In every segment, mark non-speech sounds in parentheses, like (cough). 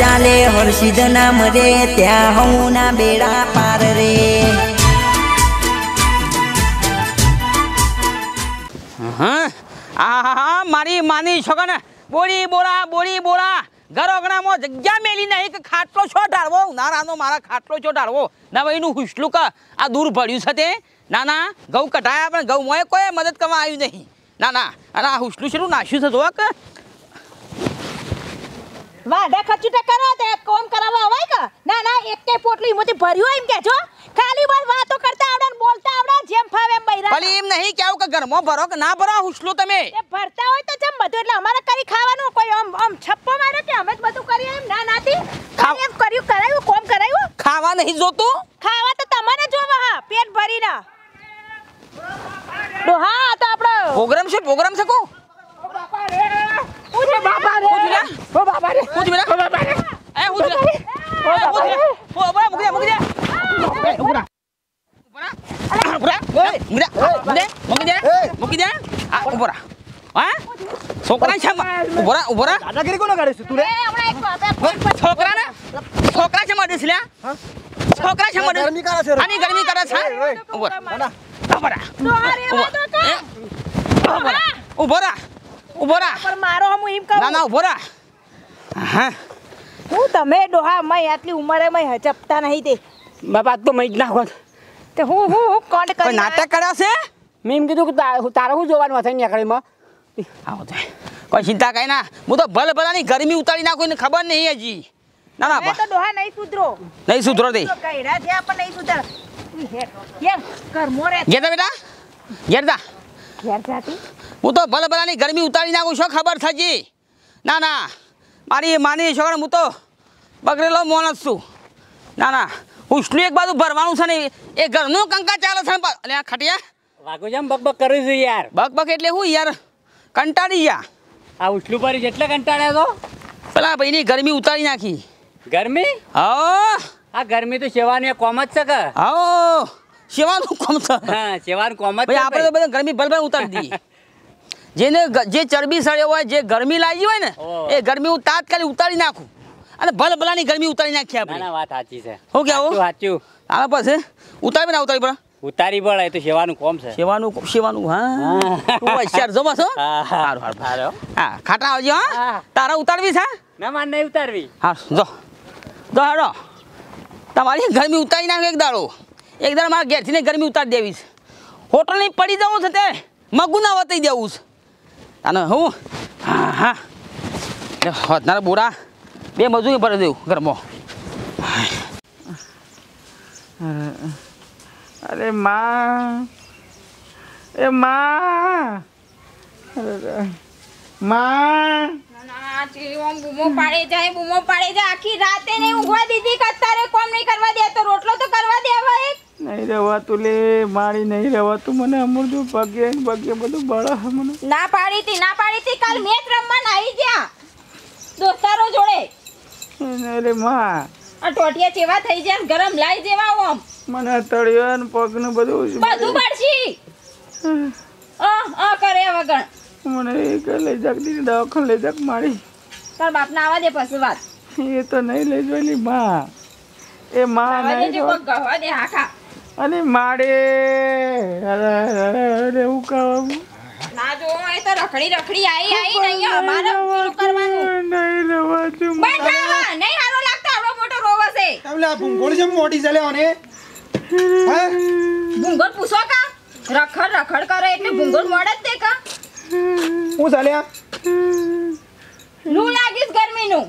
ચાલે હર્ષિદ નામ રે, ત્યાં હું ના બેડા પાર રે. મારી માની છોકરા બોરી બોરા બોરી બોરા. ઘર ઓગણામાં જગ્યા મેલી નહીં કે ખાટલો છો ઢાળવો. નારાનો મારા ખાટલો છો ઢાળવો. ના ભાઈ નું હુસલું કા આ દૂર ભર્યું છે તે. ના ના, ઘઉં કઢાયા પણ ઘઉં મોએ કોઈ મદદ કરવા આવ્યું નહીં. ના ના, અને આ હુસલું છે નાશ્યું છે, જોવા કે વાડા ખચુટા કરો તે કોમ કરાવવા હોય કે? ના ના એક કે પોટલી મોતી ભર્યું એમ કેજો ખાલી બસ વાતો કરતા આવડે બોલતા આવડે જેમ ફાવે એમ બૈરા ભલે એમ નહીં કેવું કે ઘરમાં ભરો કે ના ભરો હુસલો તમે. એ ભરતા હોય તો જેમ બધું એટલે અમારે કરી ખાવાનું કોઈ આમ આમ છપ્પો માર્યો કે અમે જ બધું કરીએ એમ? ના નાતી. ખાવ- એમ કર્યું કરાયું કોમ કરાયું? ખાવા નહીં જોતું? ખાવા તો તમને જોવા હા પેટ ભરીને. ડોહા હા તો આપણો પ્રોગ્રામ છે પ્રોગ્રામ છે કો છોકરા છે ઉભરા ઉભરા દાદાગીરી કોને કરે છે તું રે એ હમણાં એક બાપા છોકરા ને છોકરા છે મડે છે છોકરા છે મડે ગરમી કરે છે રે. આની ગરમી કરે છે ઓય, ઓય. ઉભરા ઉભરા ડોહા રેવા દો તો ઉભરા ઉભરા ઉભરા પણ મારો હું એમ કહું. ના ના ઉભરા હા હું તમે ડોહા મય આટલી ઉંમરે મય હચપતા નહીં તે. બાપા તો મય જ નાખો. તે હું હું હું કોણ કરી નાટક કર્યા છે? મેં એમ કીધું કે તારે શું જોવાનું હશે નીકળીમાં આવો તે. કોઈ ચિંતા કઈ ના. હું તો ભલે ભલાની ગરમી ઉતારી નાખું એને ખબર નહીં હજી. ના ના મેં તો ડોહા નહીં સુધરો. નહીં સુધરો દે તો કઈડા છે પણ નહીં સુધર. યે ઘર મોરે. ગેતા બેટા. જા. ઘેર જાતી હું તો ભલે ભલાની ગરમી ઉતારી નાખું છું ખબર થજી? ના ના મારી માની છોકરા હું તો બગડેલો માણસ છું. ના ના ઉછલું એક બાજુ ભરવાનું છે ને એ ઘરનું કંકા ચાલે છે ને પા- અલે આ ખટિયા. વાગો જેમ બકબક કરું છું યાર. બક બક એટલે હું યાર કંટાળી ગયા. આ ઉછલું ભરી એટલે કંટાળ્યા તો પેલા ભાઈની ગરમી ઉતારી નાખી. ગરમી? હા. આ ગરમી તો સેવાની કોમ જ છે કે. હા. સેવાનું કોમ છે હા સેવાનું કોમ જ ભાઈ આપણે તો બધા ગરમી ભલે ભલે ઉતારી દઈએ. (laughs) જેને જે ચરબી સળ્યો હોય જે ગરમી લાગી હોય ને એ ગરમી હું તાત્કાલિક ઉતારી નાખું. અને ભલભલાની ગરમી ઉતારી નાખી આપણે. ના વાત સાચી છે. હું કે આવું સાચું. આના પાસે ઉતારી ના ઉતારી પડે ઉતારી પડે એ તો સેવાનું કોમ છે. સેવાનું સેવાનું હા. તું હોશિયાર જો છો. સારું સારું હા ખાટા આવજો હા. હા. તારા ઉતારવી છે ના માન નહીં ઉતારવી. હા જો. જો હાડો તમારી ગરમી ઉતારી નાખો એક દાડો. એક દાડો મારા ઘેરથી ને ગરમી ઉતારી દેવી છે. હોટલની પડી જવું છે તે મગું ના વતાઈ દેવું છે. અને હું હા હા. એ હોતનારા બોરા બે મજૂરી ભરી દેવું ઘરમાં. અરે માં એ માં. મા. માં બૂમો પાડે જાય બૂમો પાડે જાય. આખી રાતે નહીં ઊંઘવા દીધી કે અત્યારે કોમ નહીં કરવા દે તો રોટલો તો કરવા દે હવે એક. નહીં રહેવાતું લે મારી નહીં રહેવાતું. મને અમૂર્જું પગે ને પગે બધું બળે મને. ના પાડી હતી ના પાડી હતી કાલ મેચ રમવા આવી ગયા. દોસ્તારો જોડે. અરે માં. આ ટોટિયા ચેવા થઈ જાય ને ગરમ લાઈ જેવા ઓમ. મને તળિયો ને પગનું બધું બધું પડશી અ અ કરે વગર મને એક લઈ જાક દીધી દવાખાને લઈ જાક મારી. તાર બાપના આવા દે પછી વાત. એ તો નહીં લઈ જોયેલી માં. એ માં નહીં ગવા દે હાખા અને માડે. અરે હું કહું? ના જો એ તો રખડી રખડી આઈ આવી નહીં અમારે કરવાનું. નહીં રહેવાતું બેઠા નહીં હારો લાગતો આવડો મોટો રોવો છે. તમને આ ભૂંગોળ છે મોટી ચાલે અને હે? ભૂંગળ પૂછો કા? રખડ રખડ કરે એટલે ભૂંગળ મળે જ તે કા હું ચાલ્યા લૂ લાગીશ ગરમીનું.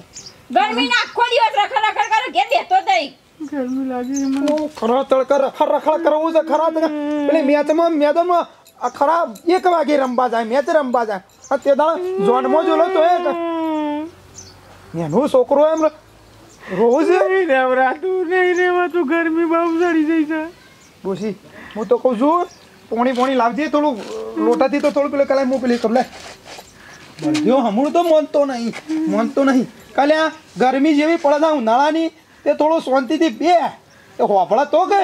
ગરમીના આખો દિવસ રખડ રખડ કરે ઘેર બેઠો થઈ નહીં. ગરમી લાગી મને. ખરા તડકા રખડ રખડ કરવું છે ખરા તડકા એટલે મેચમાં મેદાનમાં આ ખરા એક વાગે રમવા જાય મેચ રમવા જાય. આ તે દાડા જોનમાં જોલો તો એક. એનો છોકરો એમ રોજ છે? નહીં રહેવાતું નહીં રહેવાતું ગરમી બહુ ચડી જઈ છે. ડોશી હું તો કહું છું પોણી પોણી લાવજે થોડું લોટાથી તો થોડું પેલું કલાઈ મોકલી કર લે. હમણું તો માનતો નહીં માનતો નહીં. કાલે આ ગરમી જેવી પડે છે ઉનાળાની તે થોડું શાંતિથી બે. એ હોફળા તો કે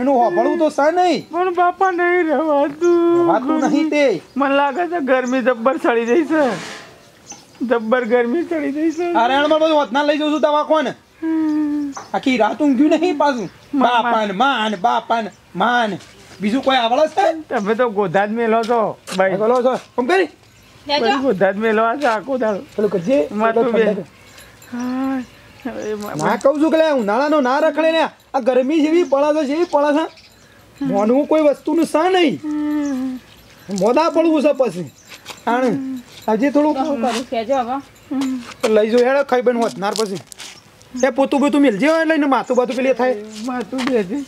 એનું હોફળું તો સા નહીં? પણ બાપા નહીં રહેવાતું. વાતું નહીં તે. મને લાગે છે ગરમી જબ્બર ચડી જઈ છે. જબ્બર ગરમી ચડી જઈ છે. હરિયાણામાં બધું હોતના લઈ જઉં છું દવા કોણ આખી રાત ઊંઘ્યું નહીં પાછું. બાપાન માન બાપાન માન. બીજું કોઈ આવડે છે? તમે તો ગોધા જ મેલો છો ભાઈ. બોલો છો. કેમ કરી? ગોધાજ મેલો છે આખો દાડો. પેલું કરજે. માથું બે. ઠંડક. મા- ના કહું છું કે લે ઉનાળાનો ના રખડે ને આ ગરમી જેવી પડે છે જેવી પડે છે મોનવું કોઈ વસ્તુનું સા નહીં? મોદા પડવું છે પછી. આણ હજી હવે. લઈ જો હેડે ખાઈ બન હોતનાર પછી. એ પોતું પોતું મિલજે હોય લઈને માથું બાતું પેલી થાય. માથું બે છે.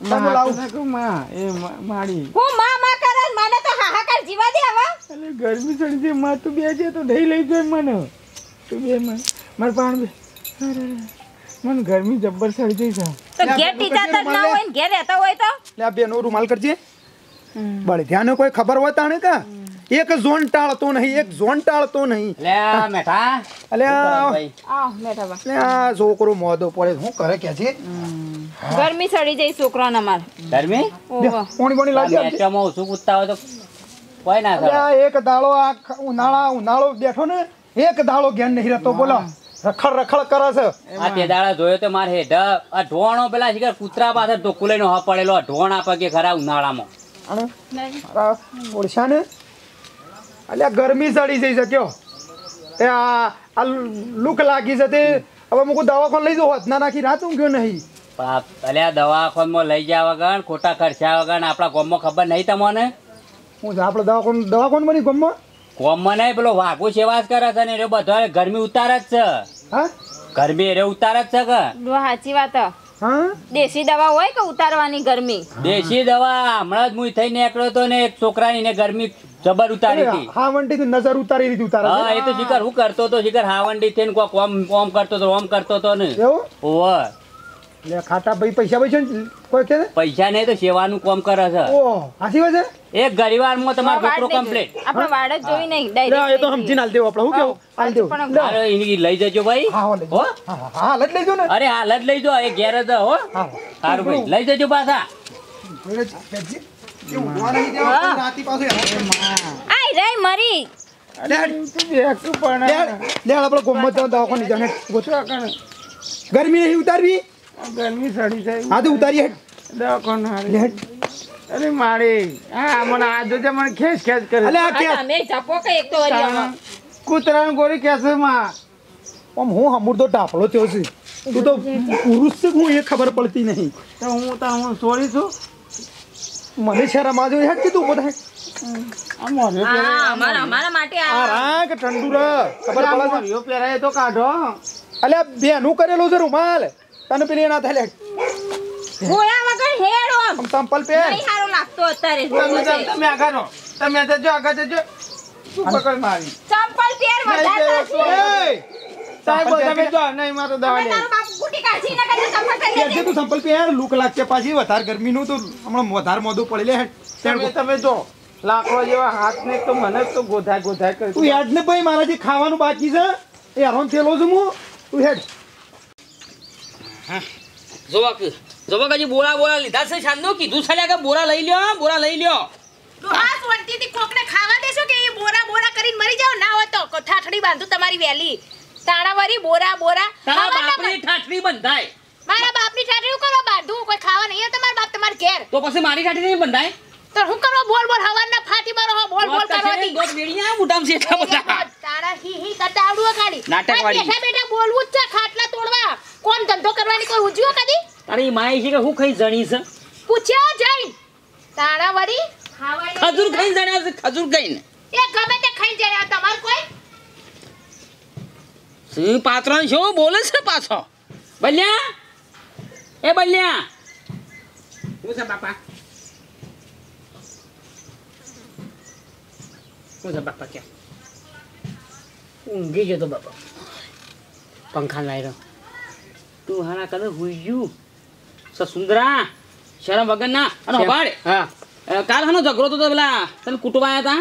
તમે લાવો. માથું નાખો, માં એ માં- માડી. હું માં માં કરે ને મને તો હાહાકાર જીવા દે હવે. અલે ગરમી ચડી છે માથું બે છે તો દહીં લઈ જાય મને. તું બે મને. મારે પાણ બે. મને ગરમી જબ્બર ચડી જઈ છે. તો ઘેર ટીચાતા જ ના હોય ને ઘેર રહેતા હોય તો? લે આ બેનો રૂમાલ કરજે. બળે ધ્યાન કોઈ ખબર હોય તાણે કા? એક ઝોન ટાળતો નહીં એક ઝોન ટાળતો નહીં. લે મેઠા. અલે આ. મેઠા બા. લે આ છોકરો મોદો પડે શું કરે કે છે? ગરમી ચડી જઈ છોકરાને માર ગરમી? ઓહો. કોણી કોણી લાગી. મેચોમાં ઓછું કૂદતા હોય તો કોઈ ના કરે એક દાળો આ ઉનાળા ઉનાળો બેઠો ને એક દાળો ઘેર નહીં રહેતો બોલો. રખડ રખડ કરે છે. આ તે દાડા જોયો તો મારે હેઠ આ ઢોણો પેલા શિખર કૂતરા પાસે ઢોકુલે નો હ પડેલો. ઢોણ આપે કે ખરા ઉનાળામાં. ઓળશા ને અલ્યા ગરમી ચડી જઈ શક્યો કયો? એ આ આ લૂક લાગી છે તે. હવે મુકું દવાખાને લઈ જવું હોત ના નાખી રાત ઊંઘ્યો નહીં. અલ્યા દવાખાનમાં લઈ ગયા વગર ખોટા ખર્ચા વગર આપણા ગામમાં ખબર નહીં તમને? હું છે આપણે દવાખાને દવાખાને બની ગમમાં? ગામમાં નહીં પેલો વાઘુ સેવા જ કરે છે ને એ બધા ગરમી ઉતાર જ છે. હા? ગરમી ઉતાર જ છે કે? સાચી વાત. હા? દેશી દવા હોય કે ઉતારવાની ગરમી? દેશી દવા હમણાં જ મુઈ થઈ નીકળ્યો તો ને એક છોકરાની ને ગરમી જબર ઉતારી હતી. હા વંટી તું નજર ઉતારી દીધી ઉતારા હા એ તો શિખર હું કરતો તો શિખર હાવંડી થઈને કોઈ કોમ કોમ કરતો તો ઓમ કરતો તો ને. એવું? ઓવ. લે ખાટા ભાઈ પૈસા પૈસા કોઈ કે પૈસા નહીં તો સેવાનું કામ કરે છે. ઓ હાસી વાત છે? એક ગરીવારમાં તમારો વાડ છોકરો કમ્પ્લીટ આપણે વાડ જ જોઈ નહીં ડાયરેક્ટ એ તો લઈ સમજીને હાલ દેવું આપણે. હું કેવું? હાલ દેવું. અરે એની લઈ જજો ભાઈ. હા હા હો? હા હા હા લઈ જ લેજો ને. અરે હાલ જ લઈ જો એ ઘેર જ હો. હા. સારું ભાઈ. લઈ જજો પાછા. આય રે મરી. ગરમી નહીં ઉતારવી? ગરમી સડી થઈ હા તો ઉતારી હેઠ. દવાખાને હારી. હેડ. અરે મારી. હા મને આ જોજે મને ખેસ ખેસ કરે. અલે આ કે તમે જપો કે એક તો વળી આમાં. ગોરી કેસે માં. ઓમ હું હમુરદો ટાપલો થયો છે. તું તો પુરુષ છે હું એ ખબર પડતી નહીં? તો હું તાર હું સોરી છું. મને શરમ આજો હેઠ કીધું ઊભો થાય? અમારા માટે આ આ રાગ ઠંડુ ખબર પડે છે? મોઢિયો પહેરાય તો કાઢો. અલ્યા બેનું કરેલું છે રૂમાલ. તને પેલી ના થાય લે. ગોળા વગર હેડ આમ. સંપલ પે નહીં સારું લાગતો અત્યારે તમે તમે- આગળ. તમે જજો આગળ જજો. શું પકડ મારી સંપલ પેર વધારે! સાહેબ તમે જો નહીં મારો દવા લે. તારો બાપ ગુટી કાઢી ના કાઢે ચંપલ પહેરી જે તું સંપલ પહેર લૂક લાગશે પાછી. વધારે ગરમીનું તો હમણાં વધારે મોઢું પડી લે હેડ. તમે તમે જો લાકડો જેવા હાથ ને તો મને જ તો ગોધાય ગોધાય તું યાદ ને ભાઈ મારા જે ખાવાનું બાકી છે. એ હેરાન થયેલો છું હું. તું હેડ. જોવા કે જોવા બોરા બોરા લીધા છે શાંદો કીધું છે કે બોરા લઈ લ્યો બોરા લઈ લ્યો. હા વળતીથી કોકને ખાવા દેશો કે એ બોરા બોરા કરીને મરી જાવ ના હોય તો ઠાઠડી બાંધું તમારી વેલી. તાણાવારી બોરા બોરા. તારા બાપની ઠાઠડી બંધાય. મારા બાપની ઠાઠડી કરો બાંધું? કોઈ ખાવા નહીં તમારા બાપ તમાર ઘેર. તો પછી મારી ઠાઠડી નહીં બંધાય? તો હું કરો? બોલ બોલ હવાના ફાટી મારો હો બોલ બોલ કરવાથી. દોત વેણીયા મોઢામાં છે એટલા બધા. તારા હી હી કરતા કાઢી નાટક વાળી. બેઠા બોલવું જ છે ખાટલા તોડવા. કોણ ધંધો કરવાની કોઈ ઉજ્યો કદી? તારી માએ છે કે હું ખાઈ જણી છે પૂછ્યો જઈ તાણા વળી ખજૂર ખાઈને જણ્યા છે ખજૂર ખાઈને. એ ગમે તે ખાઈ જાય આ તમાર કોઈ? શું પાત્ર શું બોલે છે પાછો. બલ્યા? એ બલ્યા? શું છે બાપા? શું છે બાપા કે ઊંઘી જતો બાપા. પંખા લાવી રહ્યો તું હારા કદે હુઈ ગયું સસુંદરા શરમ વગરના અને હબાડ હા. કાલ હાનો ઝઘડો તો પેલા તને કુટુંબ આવ્યા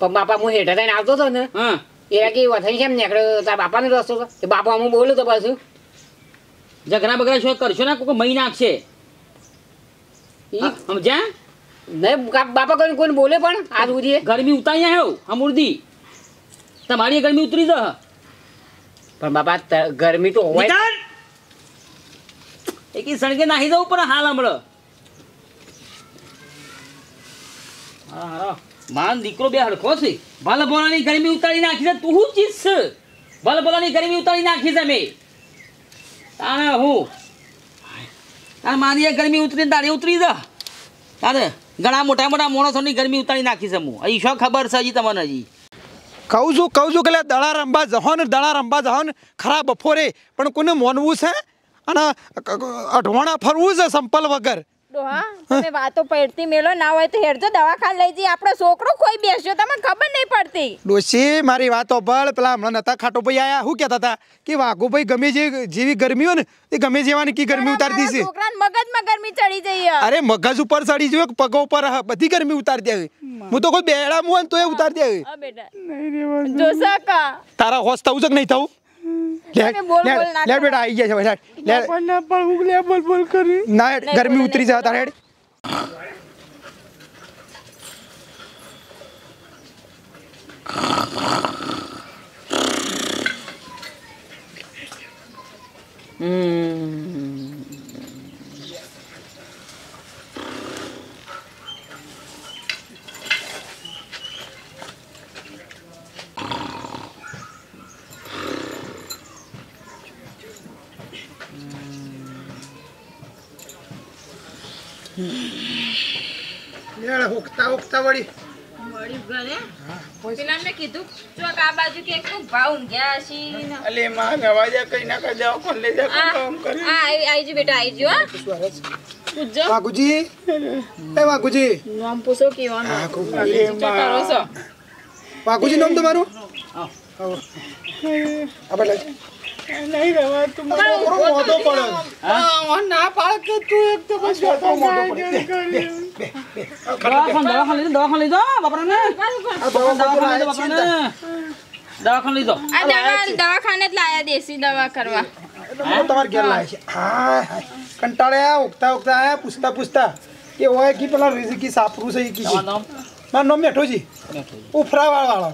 પણ બાપા હું હેઠા થઈને આવતો હતો ને હા. એ કે વધારે કેમ નીકળ્યો? તારા બાપાનો રસ્તો એ બાપા હું બોલું તો પાછું. ઝઘડા બગડા શું કરશો ને? કોઈ મહી નાખશે. સમજ્યા? નહીં બાપા કોઈ કોઈ બોલે પણ આજ સુધી ગરમી ઉતારી આવ્યો અમૂર્દી તમારી ગરમી ઉતરી જ પણ બાપા ગરમી તો હોય! એકી સળગે નાહી જવું પણ હાલ હમણાં. માન દીકરો બે હડખો છે. ભલે ભોલાની ગરમી ઉતારી નાખી છે, તું શું ચીજ છે ભલે ભોલાની ગરમી ઉતારી નાખી છે મેં. તારે હું? તાર મારી ગરમી ઉતરી ને ઉતરી જા. તારે ઘણા મોટા મોટા માણસોની ગરમી ઉતારી નાખી છે હું. અહીં શું ખબર છે હજી તમને હજી? કહું છું કહું છું કે દડા રમવા જહો ને દડા રમવા જહો ને ખરા બફોરે પણ કોને મોનવું છે? અને અઢવાણા ફરવું છે સંપલ વગર. ડોહા તમે વાતો પડતી મેલો ના હોય તો હેડજો દવાખાને લઈ જઈએ. આપણો છોકરો કોઈ બેસ્યો તમને ખબર નહીં પડતી. ડોશી મારી વાતો બળ પેલા હમણાં નતા ખાટો ભાઈ આયા. શું કહેતા હતા? કે વાઘુભાઈ ગમે જે જેવી ગરમી હોય ને એ ગમે જેવાની કી ગરમી ઉતારી દીધી છોકરાને મગજમાં ગરમી ચડી જઈએ અરે મગજ ઉપર ચડી જાય પગ ઉપર બધી ગરમી ઉતારી દેવી હું તો કોઈ બેડા મું તો એ ઉતારી દે હા બેટા. નહીં રેવાનું જોશા કા. તારા હોશ થવું છે કે નહીં થવું? લે તમે બોલ લે બોલ ના લે કરો. બેટા આવી ગયા છે લે લે. બાપા પણ ઉગલ્યા બોલ બોલ કરી. ના ગરમી ઉતરી જાય તારે હેડ. હુકતા વળી. મળ્યું ઘરે પેલા કીધું જો આ બાજુ કે ખૂબ ભાવ ઊંઘ્યા છી અલે માં નવાજા કઈ ના કઈ જાવ કોણ લઈ જા આ કામ કરી. હા આવી આવી બેટા આવી જો પૂછજો. વાઘુજી? એ વાઘુજી. નામ પૂછો કેવાનું હા, ખૂબ કરો છો? વાઘુજી નામ તમારું? આપણે લે. નહીં રવા તું મને ઓરો મોટો પડ્યો હા? ના પાડ કે તું એક તો બસ છોકરો મોટો દવાખાને દવાખાને લઈ જાઓ, દવાખાને લઈ બાપરાને. દવાખાને લઈ જાઓ. બાપરાને. દવાખાને લઈ જાઓ. આ દવા દવાખાને જ લાયા દેશી દવા કરવા. તમારે ઘેર લાવે છે. હા હા. કંટાળ્યા ઉગતા ઉગતા આયા પૂછતા પૂછતા. કે હોય કે પેલા રિઝકી સાપરું છે કી? મારું નામ મેઠોજી. ઉફરાવાળ વાળો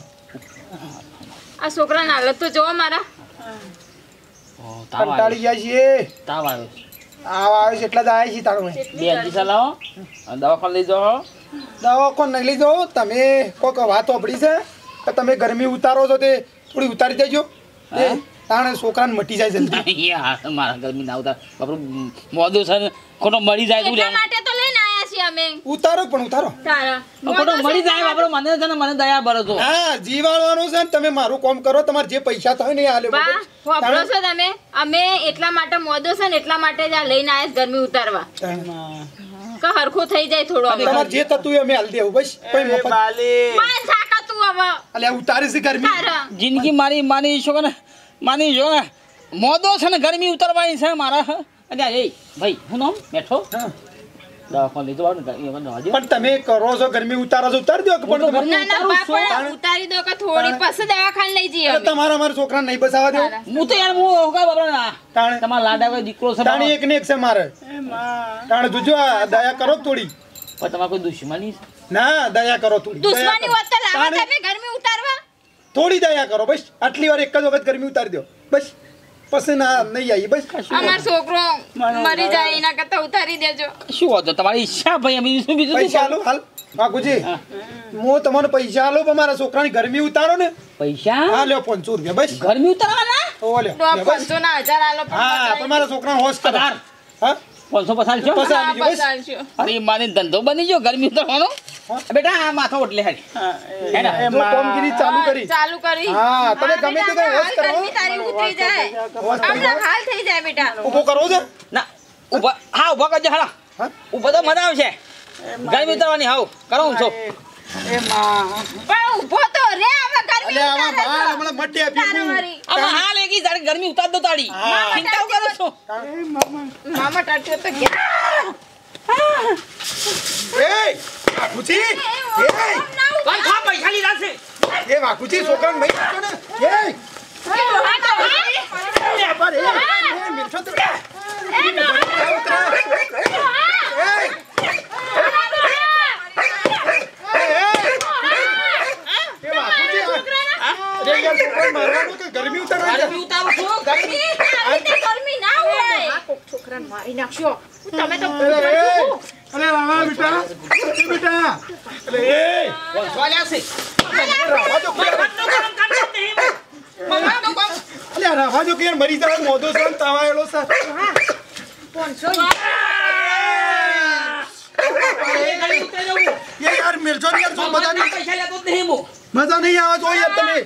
આ છોકરાને હાલત તો જોવા મારા. કંટાળી. ગયા છીએ. તાવ આવ્યો. આવ આવે છે એટલા જ આવ્યા છીએ તારું બે અંજીસા લાવો. અને દવાખાને લઈ જાઓ દવા નહીં લઈ જાઓ. તમે કોઈક વાત વાપરી છે? કે તમે ગરમી ઉતારો છો તે થોડી ઉતારી દેજો. તાણે છોકરાને મટી જાય જલ્દી. (laughs) યાર, મારા ગરમી ના ઉતાર. બાપરું મોદું છે ખોટો મળી જાય તું માટે તો લઈને છીએ અમે ઉતારો પણ ઉતારો. મળી જાય આપણો મને છે ને મને દયા ભરો હા જીવાળવાનું છે ને તમે મારું કામ કરો તમારે જે પૈસા થાય ને એ આલે બા વાપરો છો તમે? અમે એટલા માટે મોદો છે ને એટલા માટે જ આ લઈને આયા ગરમી ઉતારવા. કે હરખું થઈ જાય થોડો હવે. તમારે જે થતું હોય અમે હાલ દેવું બસ. કોઈ મફત. બાલી બસ સાકા તું હવે. અલ્યા ઉતારી છે ગરમી. જિંદગી મારી માની છો ને માની જો ને મોદો છે ને ગરમી ઉતરવાની છે મારા. અલ્યા એ ભાઈ હું નામ? બેઠો? હા. દવાખાને લઈ જાઓ ને ગરમી વગર પણ તમે કરો છો ગરમી ઉતારો છો ઉતારી દો કે હું તો પણ તમે- ના ના ઉતારું બા છું. પણ ઉતારી દો કે થોડી પછી દવાખાને લઈ જઈએ તમારા અમારા છોકરાને નહીં બસાવા દેવું હું તો યાર હું હોગા બાપરા ના? તાણે તમારા લાડા કોઈ દીકરો છે તાણી એક ને એક છે મારે. એ તાણે જોજો આ દયા કરો થોડી? પણ તમારે કોઈ દુશ્મની ના દયા કરો થોડી. દુશ્મની હોત તો લાવા તમે ગરમી ઉતારવા. થોડી દયા કરો બસ. આટલી વાર એક જ વખત ગરમી ઉતારી દો. બસ. પછી ના નહીં આવી બસ. અમાર છોકરો મરી જાય એના કરતા ઉતારી દેજો. શું વાંધો? તમારી ઈચ્છા ભાઈ અમે બીજું બીજું પૈસા આલો હાલ. બાપુજી હું. તમને પૈસા આલો પણ મારા છોકરાની ગરમી ઉતારો ને. પૈસા? હા લ્યો પાંચસો રૂપિયા બસ. ગરમી ઉતારવાના? ઓ લ્યો તો લ્યો, બસ. પાંચસો ના હજાર આલો હા પણ મારા છોકરાને હોશ કરો. હા? પાંચસો પસાર છો પસાર. હા, બસ. પસારશો. અરે મારે ધંધો બની ગયો ગરમી ઉતારવાનો? બેટા આ માથો ઓટલે હારી. હે ને કામગીરી ચાલુ કરી. ચાલુ કરી. હા, તમે ગમે તે કરો હોશ કરો. ગરમી તારી ઉતરી જાય. હમણાં હાલ થઈ જાય બેટા. ઊભો કરો છે? ના ઊભો હા ઊભો કરજો હાલા હા? ઊભો તો મજા આવશે. ગરમી ઉતરવાની હાવ. કરો હું છો? એ માં પણ ઊભો તો રે હવે ગરમી એટલે આવા તો. હમણાં મટી આપી આમાં હાલ એકી તારે ગરમી ઉતાર દો તાળી હા. ચિંતા કરો છો. એ મામા મામા ટાટ્યો તો ગયા વાઘુજી એ તન ખા પૈસા લીધા છે એ વાઘુજી છોકરાને મઈ નાખ્યો ને એ ગરમી ઉતારો છો ગરમી ગરમી અરે અરે રામા બેટા. એ બેટા. અરે એ. રાવા જો અલે રાવા જો કે મરી જાય મોદો છે ને તાવાયેલો છે. પાંચસો એ યાર મિર્ચો ને યાર શું મજા નહીં પૈસા લેતો નહીં હું. મજા નહીં આવે તો યાર તમે.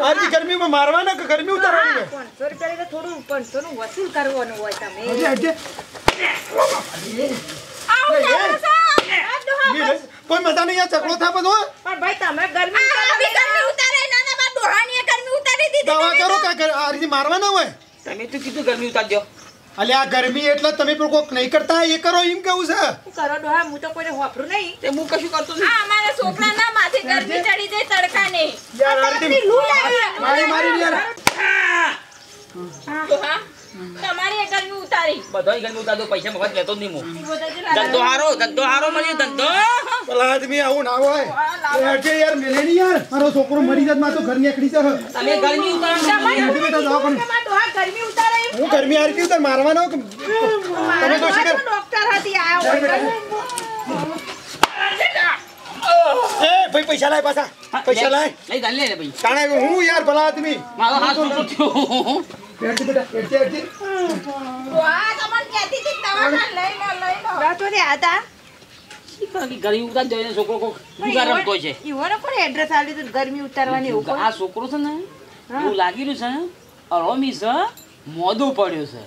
આટલી ગરમીમાં મારવાના કે ગરમી ઉતારવાની છે પાંચસો રૂપિયા થોડું પાંચસો નું વસૂલ કરવાનું હોય તમે. કોઈ મજા નહીં ચકલો થાય બધો? પણ ભાઈ તમે ગરમી ગરમી ઉતારે નાના ના ડોહાની ગરમી ઉતારી દીધી દવા કરો કે આ રીતે મારવાના હોય? તમે તો કીધું ગરમી ઉતારજો. અલે આ ગરમી એટલે તમે પણ કોક નહીં કરતા? એ કરો એમ કેવું છે? શું કરો ડોહા હું તો કોઈને વાપરું નહીં. તે હું કશું કરતો નહીં આ અમારા છોકરાના માથે ગરમી ચડી જાય તડકાને યાર આ રીતે લૂ લાગે મારી મારી યાર. ડોહા તમારી ગરમી ઉતારી. બધાય ગરમી ઉતારજો પૈસા મફત લેતો જ નહીં હું. ધંધો હારો ધંધો હારો મળ્યો ધંધો. પેલા આદમી આવું ના હોય. એટલે યાર મેલે નહીં યાર. મારો છોકરો મરી જાતમાં તો ઘર નીકળી જશે તમે ગરમી તમારા ગરમી ઉતારે હું ગરમી આ રીતે ઉતાર મારવાનો? તમે તો શિકર ડોક્ટર હતી આયા એ ભાઈ પૈસા લાય પાછા. પૈસા લાય. લઈ લે ભાઈ. કાણે હું યાર ભલા આદમી? મારો હાથ હેડજી બેટા હેડજી હેડજી ડોહા તમને કહેતી હતી દવાખાને લઈ લો લઈ લો ડોક્ટર હતા ગરમી ઉતારજો એને છોકરો કોક જુગાર રમતો છે. ઈવોને પણ એડ્રેસ આલ્યું હતું ગરમી ઉતારવાની એવું કોણ? આ છોકરો છે ને એવું લાગી રહ્યું છે અરોમી છે મોદો પડ્યો છે.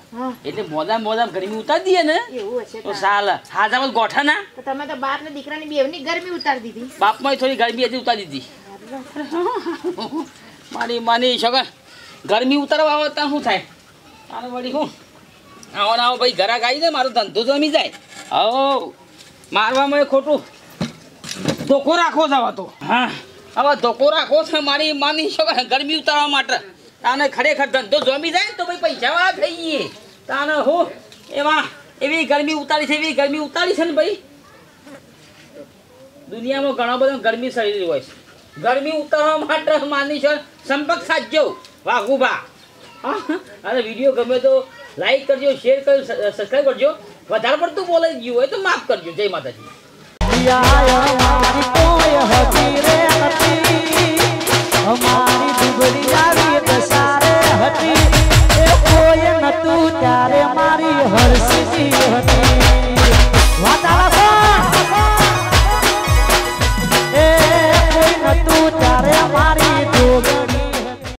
એટલે મોદા મોદા ગરમી ઉતારી દઈએ ને એવું હશે તો સાલ હાજામાં ગોઠા ના તમે તો બાપ ને દીકરાની બેવની ગરમી ઉતારી દીધી. બાપમાં થોડી ગરમી હતી ઉતારી દીધી. મારી માની છોકરા ગરમી ઉતારવા આવે ત્યાં શું થાય? તારે વળી શું આવો આવો ભાઈ ઘરાક આવી જાય મારો ધંધો જમી જાય. હો મારવામાં એ ખોટું. ધોકો રાખો છે તો. હા. હવે ધોકો રાખો છે મારી માની શકો ગરમી ઉતારવા માટે. તાને ખરેખર ધંધો જમી જાય ને તો ભાઈ પૈસા થઈ જઈએ તાને હું એમાં એવી ગરમી ઉતારી છે એવી ગરમી ઉતારી છે ને ભાઈ. દુનિયામાં ઘણા બધા ગરમી શરીર હોય છે. ગરમી ઉતારવા માટે માની છે સંપર્ક સાધજો. વાહ ગુબા વીડિયો ગમે તો લાઈક કરજો શેર કરજો સબસ્ક્રાઈબ કરજો. વધારે પડતું બોલાઈ ગયું હોય તો માફ કરજો. જય માતાજી. અમારી ત્યારે મારી હર્ષી હતી.